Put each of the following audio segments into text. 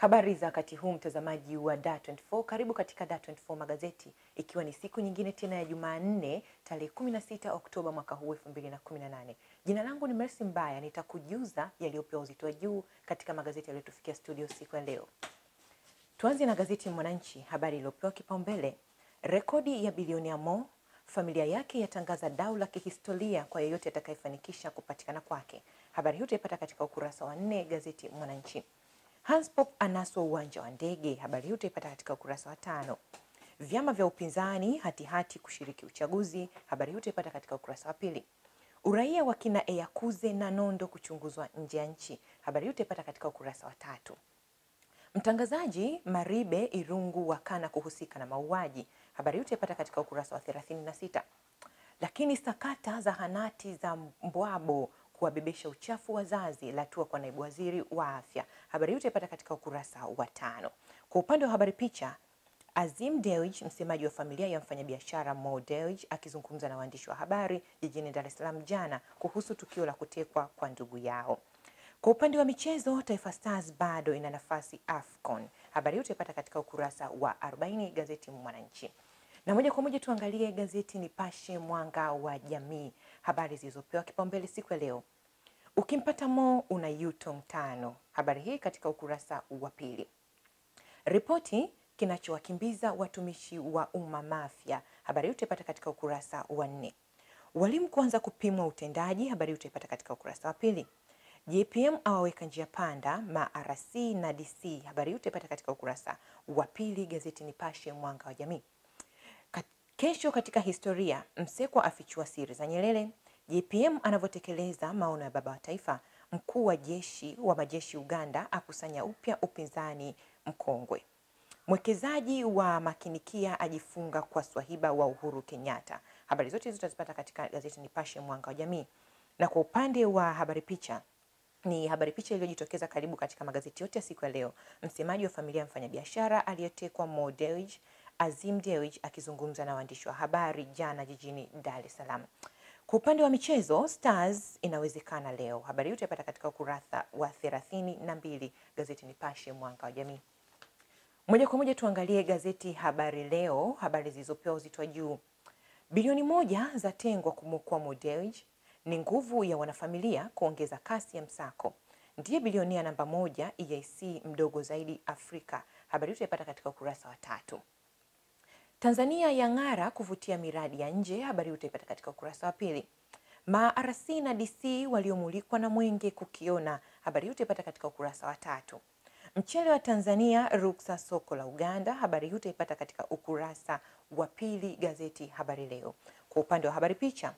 Habari za wakati huu mtazamaji wa Dar24, karibu katika Dar24 magazeti, ikiwa ni siku nyingine tena ya Jumanne tarehe 16 Oktoba mwaka huu 2018. Jina langu ni Mercy Mbaya, nitakujuza yaliyopewa uzito wa juu katika magazeti yaliyotufikia studio siku ya leo. Tuanze na gazeti Mwananchi, habari iliyopewa kipaumbele, rekodi ya bilionea Mo, familia yake yatangaza dau la kihistoria kwa yeyote atakayefanikisha kupatikana kwake. Habari hii utaipata katika ukurasa wa nne gazeti Mwananchi. Hans Pop anaswa uwanja wa ndege. Habari hii utaipata katika ukurasa wa tano. Vyama vya upinzani hatihati hati kushiriki uchaguzi. Habari hii utaipata katika ukurasa wa pili. Uraia wa kina Eyakuze na Nondo kuchunguzwa nje ya nchi. Habari hii utaipata katika ukurasa wa tatu. Mtangazaji Maribe Irungu wakana kuhusika na mauaji. Habari hii utaipata katika ukurasa wa 36. Lakini sakata zahanati za Mbwabo kuwabebesha uchafu wazazi latua kwa naibu waziri wa afya. Habari hii utaipata katika ukurasa wa tano. Kwa upande wa habari picha, Azim Dewji, msemaji wa familia ya mfanyabiashara Mo Dewji, akizungumza na waandishi wa habari jijini Dar es Salaam jana kuhusu tukio la kutekwa kwa ndugu yao. Kwa upande wa michezo, Taifa Stars bado ina nafasi AFCON. Habari hii utaipata katika ukurasa wa 40 gazeti Mwananchi. Na moja kwa moja tuangalie gazeti Nipashe Mwanga wa Jamii, habari zilizopewa kipaumbele siku ya leo. Ukimpata Mo una Yutong tano. Habari hii katika ukurasa wa pili. Ripoti kinachowakimbiza watumishi wa umma Mafia. Habari hii utaipata katika ukurasa wa nne. Walimu kuanza kupimwa utendaji. Habari hii utaipata katika ukurasa wa pili. JPM awaweka njia panda ma-RC na DC. Habari hii utaipata katika ukurasa wa pili gazeti Nipashe Mwanga wa Jamii. Kesho katika historia, Msekwa afichua siri za Nyerere. JPM anavyotekeleza maono ya baba wa taifa. Mkuu wa jeshi wa majeshi Uganda akusanya upya upinzani mkongwe. Mwekezaji wa makinikia ajifunga kwa swahiba wa Uhuru Kenyatta. Habari zote hizo tutazipata katika gazeti Nipashe Mwanga wa Jamii. Na kwa upande wa habari picha ni habari picha iliyojitokeza karibu katika magazeti yote ya siku ya leo. Msemaji wa familia ya mfanyabiashara aliyetekwa Mo Dewji Azim Dewji akizungumza na waandishi wa habari jana jijini Dar es Salaam. Kwa upande wa michezo, Stars inawezekana leo. Habari yote utaipata katika ukurasa wa thelathini na mbili gazeti Nipashe Mwanga wa Jamii. Moja kwa moja tuangalie gazeti Habari Leo, habari zilizopewa uzito wa juu. Bilioni moja zatengwa kumwokoa Mo Dewji, ni nguvu ya wanafamilia kuongeza kasi ya msako. Ndiye bilionia namba moja EAC mdogo zaidi Afrika. Habari yote utaipata katika ukurasa wa tatu. Tanzania yang'ara kuvutia miradi ya nje. Habari utaipata katika ukurasa wa pili. Ma-RC na DC waliomulikwa na Mwenge kukiona. Habari utaipata katika ukurasa wa tatu. Mchele wa Tanzania ruksa soko la Uganda. Habari utaipata katika ukurasa wa pili gazeti Habari Leo. Kwa upande wa habari picha,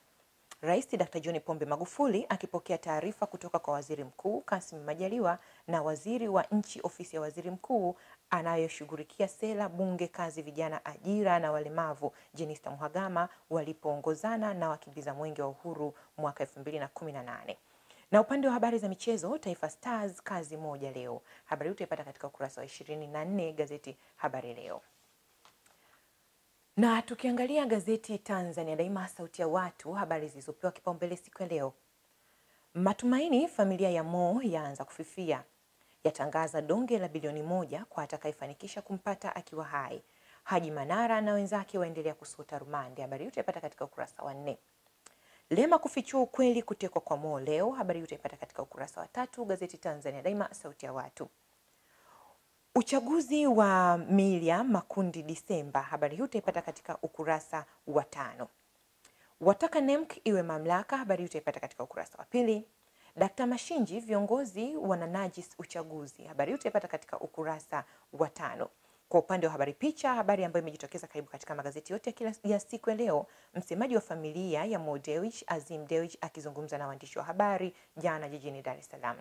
Rais Dr. John Pombe Magufuli akipokea taarifa kutoka kwa Waziri Mkuu Kassim Majaliwa na Waziri wa Nchi Ofisi ya Waziri Mkuu anayoshughulikia sera, bunge, kazi, vijana, ajira na walemavu Jenista Mhagama walipoongozana na wakimbiza mwenge wa uhuru mwaka 2018. Na upande wa habari za michezo, Taifa Stars kazi moja leo. Habari utaipata katika ukurasa wa 24 gazeti Habari Leo. Na tukiangalia gazeti Tanzania Daima, sauti ya watu, habari zilizopewa kipaumbele siku ya leo. Matumaini familia ya Mo yaanza kufifia, yatangaza donge la bilioni moja kwa atakayefanikisha kumpata akiwa hai. Haji Manara na wenzake waendelea kusota rumande. Habari hiyo utaipata katika ukurasa wa nne. Lema kufichua ukweli kutekwa kwa Mo leo. Habari hiyo utaipata katika ukurasa wa tatu gazeti Tanzania Daima, sauti ya watu. Uchaguzi wa milia Makundi Disemba. Habari hii utaipata katika ukurasa wa tano. Wataka NEMC iwe mamlaka. Habari hii utaipata katika ukurasa wa pili. Dkt. Mashinji, viongozi wananajis uchaguzi. Habari hii utaipata katika ukurasa wa tano. Kwa upande wa habari picha, habari ambayo imejitokeza karibu katika magazeti yote ya kila ya siku ya leo, msemaji wa familia ya Mo Dewji Azim Dewji akizungumza na waandishi wa habari jana jijini Dar es Salaam.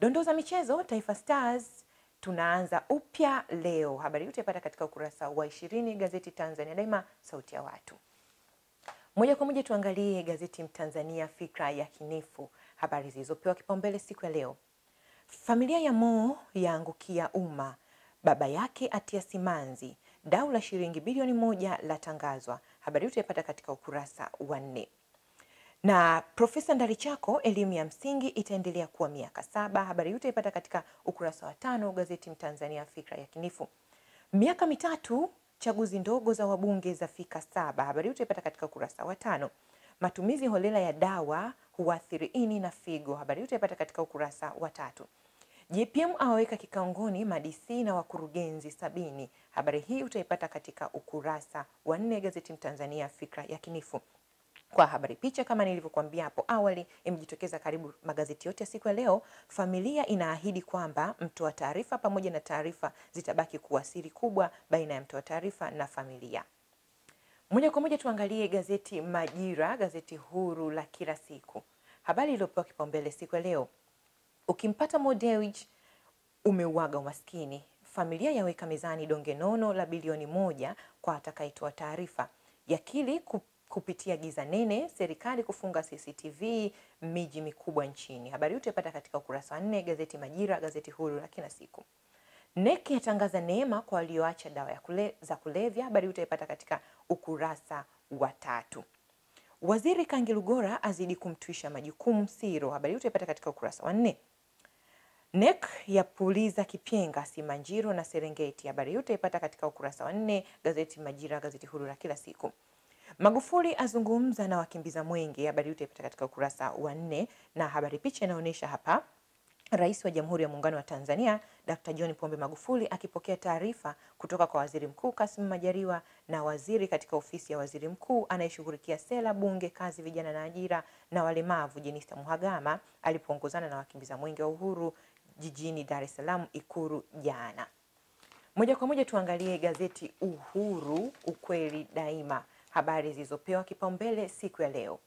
Dondoo za michezo, Taifa Stars tunaanza upya leo. Habari hii utaipata katika ukurasa wa ishirini gazeti Tanzania Daima, sauti ya watu. Moja kwa moja tuangalie gazeti Mtanzania, fikra ya kinifu, habari zilizopewa kipaumbele siku ya leo. Familia ya Mo yaangukia umma, baba yake atia simanzi, dau la shilingi bilioni moja latangazwa. Habari hii utaipata katika ukurasa wa nne. Na Profesa Ndalichako, elimu ya msingi itaendelea kuwa miaka saba. Habari hii utaipata katika ukurasa wa tano gazeti Mtanzania Fikra Yakinifu. Miaka mitatu chaguzi ndogo za wabunge zafika saba. Habari hii utaipata katika ukurasa wa tano. Matumizi holela ya dawa huathiri ini na figo. Habari hii utaipata katika ukurasa wa tatu. JPM awaweka kikaongoni madc na wakurugenzi sabini. Habari hii utaipata katika ukurasa wa nne gazeti Mtanzania Fikra Yakinifu. Kwa habari picha, kama nilivyokuambia hapo awali, imejitokeza karibu magazeti yote ya siku ya leo. Familia inaahidi kwamba mtoa taarifa pamoja na taarifa zitabaki kuwa siri kubwa baina ya mtoa taarifa na familia. Moja kwa moja tuangalie gazeti Majira, gazeti huru la kila siku. Habari iliyopewa kipaumbele siku ya leo, ukimpata Mo Dewji umeuaga umaskini. Familia yaweka mezani donge nono la bilioni moja kwa atakayetoa taarifa. Yakili kupitia giza nene, serikali kufunga CCTV miji mikubwa nchini. Habari hii utaipata katika ukurasa wa nne gazeti Majira, gazeti huru la kila siku. NEC yatangaza neema kwa walioacha dawa ya kule, za kulevya. Habari hii utaipata katika ukurasa wa tatu. Waziri Kangi Lugora azidi kumtwisha majukumu Siro. Habari hii utaipata katika ukurasa wa nne. NEC yapuliza kipenga Simanjiro na Serengeti. Habari hii utaipata katika ukurasa wa nne gazeti Majira, gazeti huru la kila siku. Magufuli azungumza na wakimbiza mwenge. Habari utaipata katika ukurasa wa nne, na habari picha inaonyesha hapa Rais wa Jamhuri ya Muungano wa Tanzania Dr. John Pombe Magufuli akipokea taarifa kutoka kwa Waziri Mkuu Kassim Majaliwa na waziri katika ofisi ya Waziri Mkuu anayeshughulikia sera, bunge, kazi, vijana na ajira na walemavu Jenista Mhagama alipoongozana na wakimbiza mwenge wa uhuru jijini Dar es Salaam Ikulu jana. Moja kwa moja tuangalie gazeti Uhuru, ukweli daima, habari zilizopewa kipaumbele siku ya leo.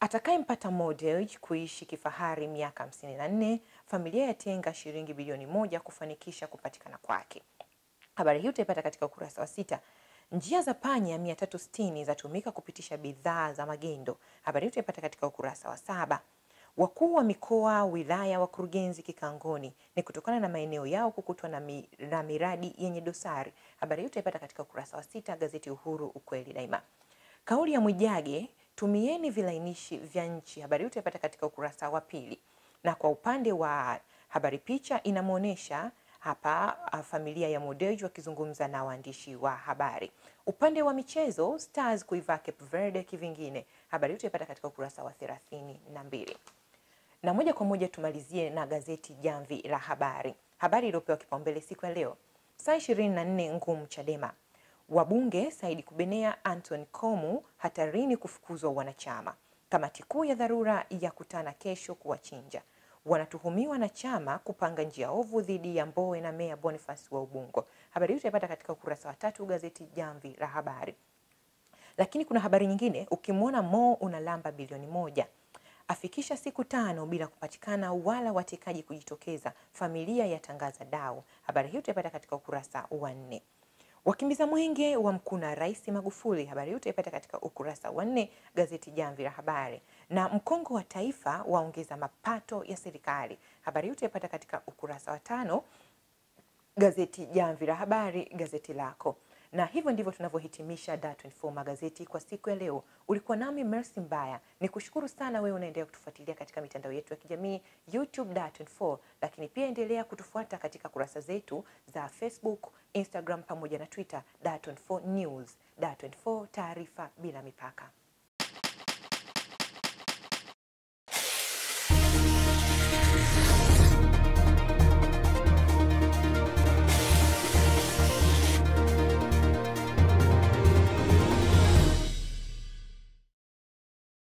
Atakayempata Mo Dewji kuishi kifahari miaka 54, familia yatenga shilingi bilioni moja kufanikisha kupatikana kwake. Habari hii utaipata katika ukurasa wa sita. Njia za panya 360 zatumika kupitisha bidhaa za magendo. Habari hii utaipata katika ukurasa wa saba. Wakuu wa mikoa, wilaya, wakurugenzi kikangoni ni kutokana na maeneo yao kukutwa na, mi, na miradi yenye dosari. Habari hiyo utaipata katika ukurasa wa sita gazeti Uhuru, ukweli daima. Kauli ya Mwijage tumieni vilainishi vya nchi. Habari hiyo utaipata katika ukurasa wa pili, na kwa upande wa habari picha inamwonyesha hapa familia ya Modewji wakizungumza na waandishi wa habari. Upande wa michezo, Stars kuivaa Cape Verde kivingine. Habari hiyo utaipata katika ukurasa wa thelathini na mbili. Na moja kwa moja tumalizie na gazeti Jamvi la Habari, habari iliyopewa kipaumbele siku ya leo, saa 24 ngumu Chadema Wabunge Saidi Kubenea, Anton Komu hatarini kufukuzwa wanachama. Kamati kuu ya dharura ya kutana kesho kuwachinja. Wanatuhumiwa na chama kupanga njia ovu dhidi ya Mbowe na Meya Boniface wa Ubungo. Habari hii utaipata katika ukurasa wa tatu gazeti Jamvi la Habari. Lakini kuna habari nyingine, ukimwona Mo unalamba bilioni moja afikisha siku tano bila kupatikana wala watekaji kujitokeza, familia yatangaza dau. Habari hii utaipata katika ukurasa wa nne. Wakimbiza mwenge wa mkuna Rais Magufuli. Habari hii utaipata katika ukurasa wa nne gazeti Jamvi la Habari. Na mkongo wa taifa waongeza mapato ya serikali. Habari hii utaipata katika ukurasa wa tano gazeti Jamvi la Habari, gazeti lako. Na hivyo ndivyo tunavyohitimisha Dar24 magazeti kwa siku ya leo. Ulikuwa nami Mercy Mbaya, ni kushukuru sana wewe unaendelea kutufuatilia katika mitandao yetu ya kijamii YouTube Dar24, lakini pia endelea kutufuata katika kurasa zetu za Facebook, Instagram pamoja na Twitter Dar24 News. Dar24, taarifa bila mipaka.